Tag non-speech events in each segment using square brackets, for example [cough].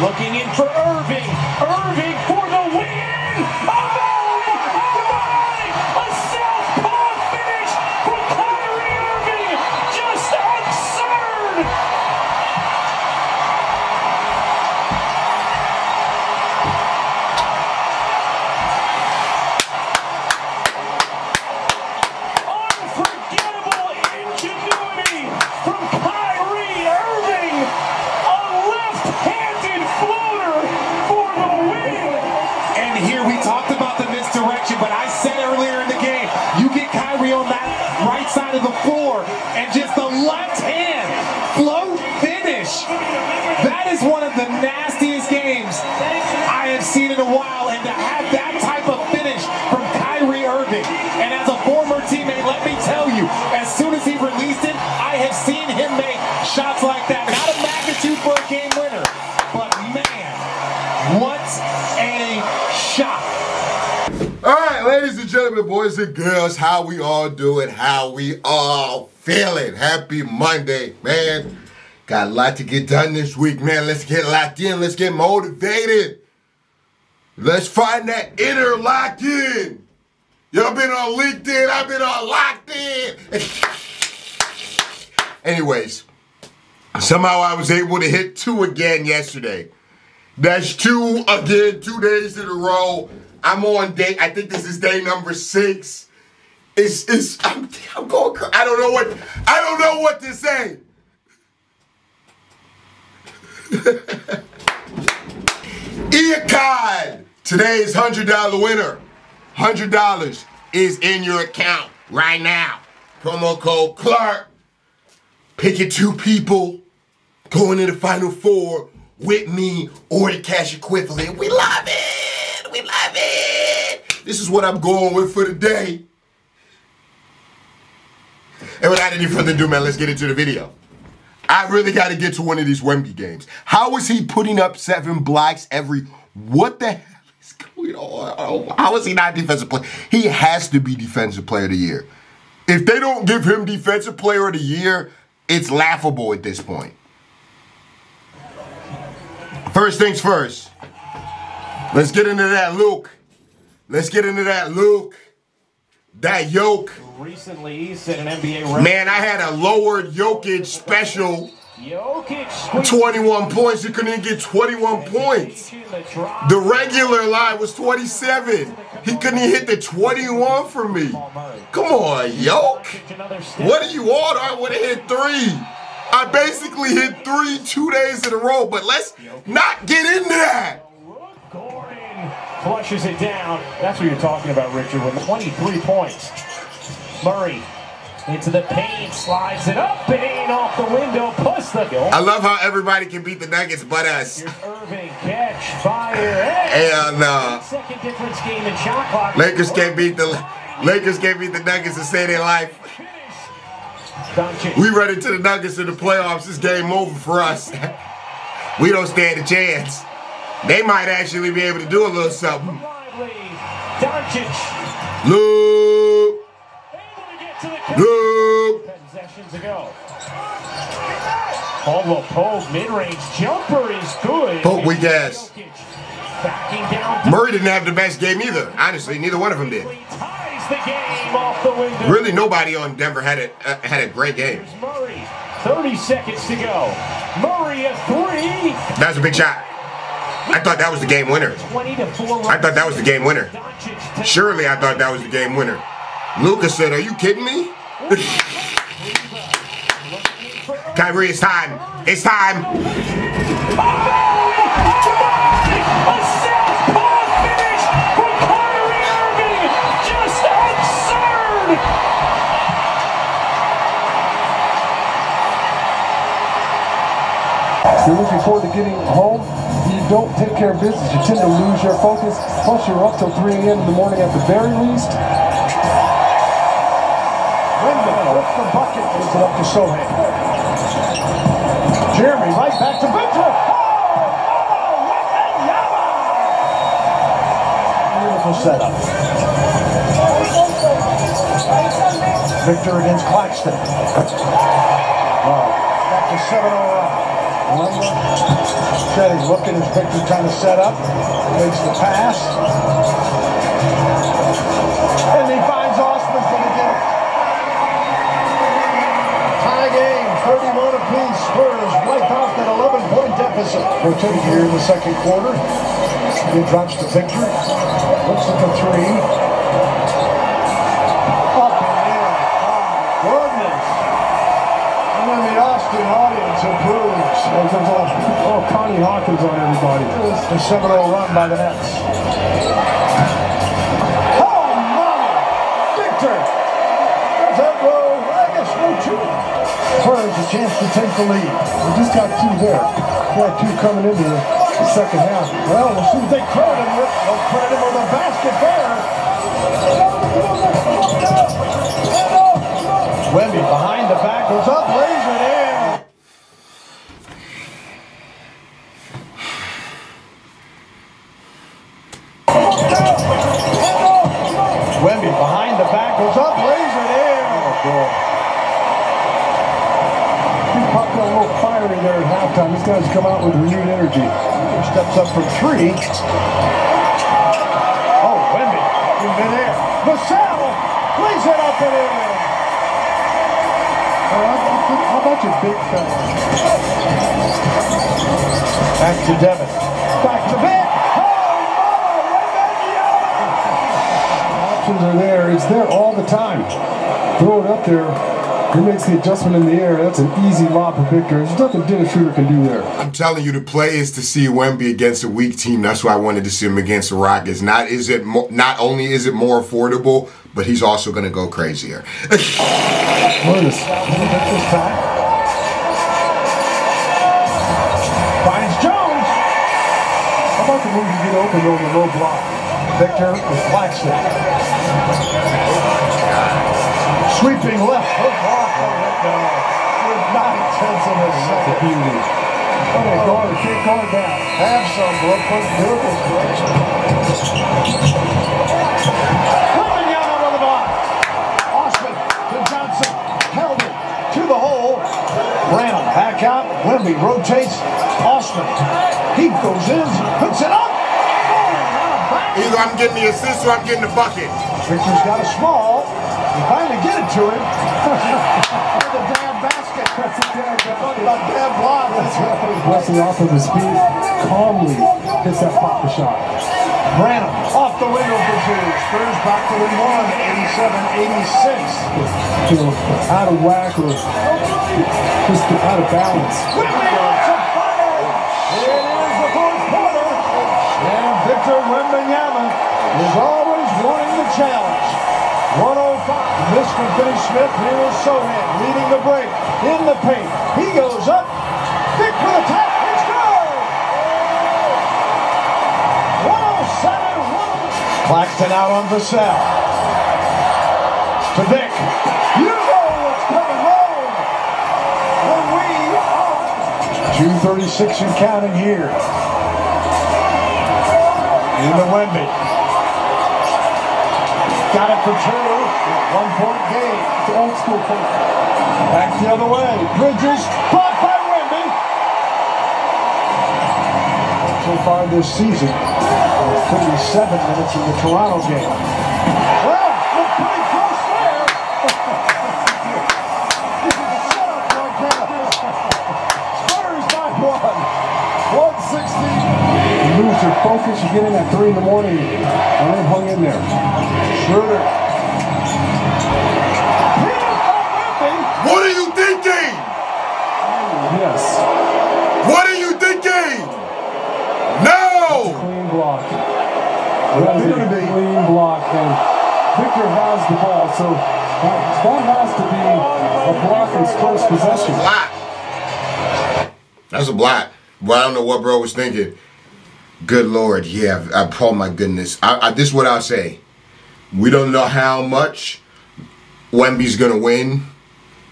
Looking in for Irving. Finish. That is one of the nastiest games I have seen in a while, and to have that type of finish from Kyrie Irving. And as a former teammate, let me tell you, as soon as he released it, I have seen him make shots like that. Not a magnitude for a game winner, but man, what a shot. All right, ladies and gentlemen, boys and girls, how we all doing? How we all feeling? Happy Monday, man. Got a lot to get done this week, man. Let's get locked in. Let's get motivated. Let's find that inner lock in. Y'all been on LinkedIn. I've been on locked in. [laughs] Anyways, somehow I was able to hit two again yesterday. That's two again, two days in a row. I'm on day. I think this is day number six. It's it's. I'm, I'm going. I don't know what. I don't know what to say. [laughs] iacon, today's hundred dollar winner. Hundred dollars is in your account right now. Promo code Clark. Pick your two people going to the final four with me or the cash equivalent. We love it. We love it. This is what I'm going with for today. And without any further ado, man, let's get into the video. I really got to get to one of these Wemby games. How is he putting up seven blocks every? What the hell is going on? How is he not defensive player? He has to be defensive player of the year. If they don't give him defensive player of the year, it's laughable at this point. First things first. Let's get into that Luke. Let's get into that Luke. That yoke. Recently, he set an NBA. Man, I had a lowered Jokic special. Jokic squeezed 21 points. You couldn't even get 21 points. the regular line was 27. He couldn't even hit the 21 for me. Come on, Yoke. What do you want? I would have hit three. I basically hit three two days in a row, but let's not get into that. Flushes it down. That's what you're talking about, Richard, with 23 points. Murray into the paint, slides it up and in off the window, plus the goal. I love how everybody can beat the Nuggets but us. Here's Irving, catch, fire, and And uh, second difference game in shot clock. Lakers can't beat the Lakers can't beat the Nuggets to save their life. We run into the Nuggets in the playoffs. This game over for us. [laughs] we don't stand a chance. They might actually be able to do a little something. Lively. Doncic. Look, Able to get to the possessions ago. Caldwell Pope mid-range jumper is good. Pope we ass. Jokic Backing down. Murray didn't have the best game either. Honestly, neither one of them did. Ties the game off the window. Really, nobody on Denver had a uh, had a great game. Murray. 30 seconds to go. Murray a three. That's a big shot. I thought that was the game winner. 20 to 4. I thought that was the game winner. Surely, I thought that was the game winner. Lucas said, "Are you kidding me?" [laughs] Kyrie, it's time. It's time. You're looking forward to getting home, you don't take care of business. You tend to lose your focus. Plus, you're up till 3 a.m. in the morning at the very least. Wendell with the bucket gives it up to Sochan. Jeremy right back to Victor. Oh, Beautiful setup. Victor against Claxton. Oh, back to 7 0 up. Instead, he's looking as Victor trying to set up. Makes the pass. And he finds Osman's going to get it. Tie game, 31 apiece. Spurs wipe out that 11-point deficit. Rotating here in the second quarter. He drops to Victor. Looks at the three. Up and in. Oh, goodness. And then the Austin audience approves. Oh, Connie Hawkins on everybody. The 7-0 run by the Nets. Oh! There's. Spurs a chance to take the lead. We just got two there. Got two coming into the second half. Well, we'll see what they credit him with. They'll credit him with a basket there. Wemby behind the back goes up, lays it in. Behind the back goes up, lays it in. Oh, he popped out a little fiery there at halftime. These guys come out with renewed energy. Steps up from three. Oh, Wemby in midair. Vassell lays it up and in. How, about you, big fella? Back to Devin. Back to Vic. Oh, Options are there. It's there all the time. Throw it up there. He makes the adjustment in the air. That's an easy lob for Victor. There's nothing Dennis Schroeder can do there. I'm telling you, the play is to see Wemby against a weak team. That's why I wanted to see him against the Rockets. Not is it not only is it more affordable, but he's also going to go crazier. This [laughs] time. Finds Jones. How about the move you get open over the low block? Victor with Claxton. Sweeping left hook off the window. With nine tenths of a second. beauty. Guard. Can't guard that. Have some Brooklyn. Do this direction. Wembanyama with the block. Osman to Johnson. Held it to the hole. Brown back out. Wemby rotates. Osman. He goes in. Puts it up. Back. Either I'm getting the assist or I'm getting the bucket. Victor's got a small. You finally get it to him. [laughs] With a damn basket. That's a damn, a damn block. That's right. Blessing off of his feet, calmly hits that pop shot. Branham off the window for two. Spurs back to win one, 87-86. You know, out of whack or just out of balance. 105. From Finney Smith. Here is Sochan leading the break in the paint. He goes up. Vic with a tap. It's good. 107. Claxton out on Vassell. To Vic. You know what's coming home. When we are 236 and counting here. Into Wemby. Got it for two. One point Back the other way. Bridges. Blocked by Wemby. So far this season, 37 minutes in the Toronto game. Well, looked pretty close there. [laughs] Shut up, Montana. Spurs by one. 160. You lose your focus, you get in at 3 in the morning, and then hung in there. Schroeder. Hit by Wemby. What are you thinking? Yes. What are you thinking? No! Clean block. That is a clean block, and Victor has the ball, so that, that has to be a block in close possession. Black. That's a block. But I don't know what bro was thinking. Good lord, yeah. I, oh my goodness. I, I, this is what I'll say. We don't know how much Wemby's gonna win.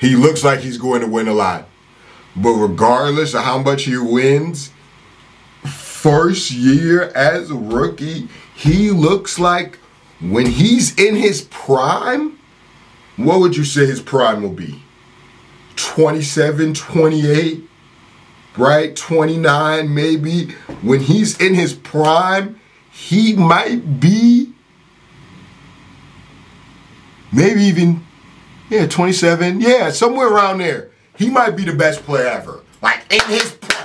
He looks like he's going to win a lot. But regardless of how much he wins, first year as a rookie, he looks like when he's in his prime, what would you say his prime will be? 27, 28? right? 29 maybe. When he's in his prime, he might be maybe even yeah, 27. Yeah, somewhere around there. He might be the best player ever. Like in his prime.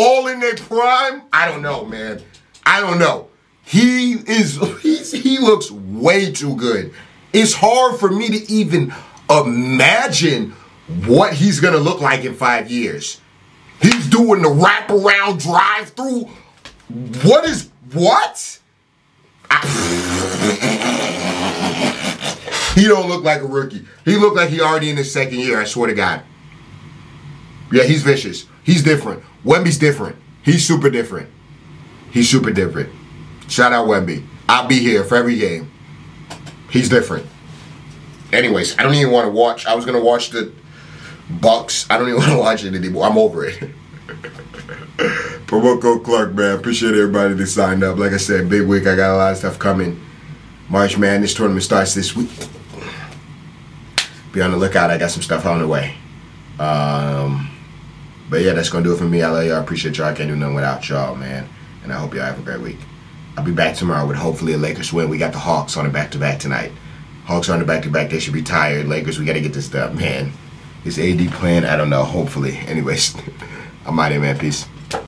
All in their prime? I don't know, man. I don't know. He is [laughs] he looks way too good. It's hard for me to even imagine what he's gonna look like in five years. He's doing the wraparound drive through. What is what? [laughs] he don't look like a rookie. He look like he already in his second year. I swear to God. Yeah, he's vicious. He's different. Wemby's different. He's super different. He's super different. Shout out Wemby. I'll be here for every game. He's different. Anyways, I don't even want to watch. I was gonna watch the Bucks. I don't even [laughs] want to watch it anymore. I'm over it. [laughs] Promo code Clark, man. Appreciate everybody that signed up. Like I said, big week. I got a lot of stuff coming. March Madness tournament starts this week. Be on the lookout. I got some stuff on the way. Um, but yeah, that's gonna do it for me. I love y'all. I appreciate y'all. I can't do nothing without y'all, man. And I hope y'all have a great week. I'll be back tomorrow with hopefully a Lakers win. We got the Hawks on the back to back tonight. Hawks on the back to back. They should be tired. Lakers, we gotta get this stuff, man. Is AD playing? I don't know. Hopefully. Anyways, [laughs] I'm out here, man. Peace.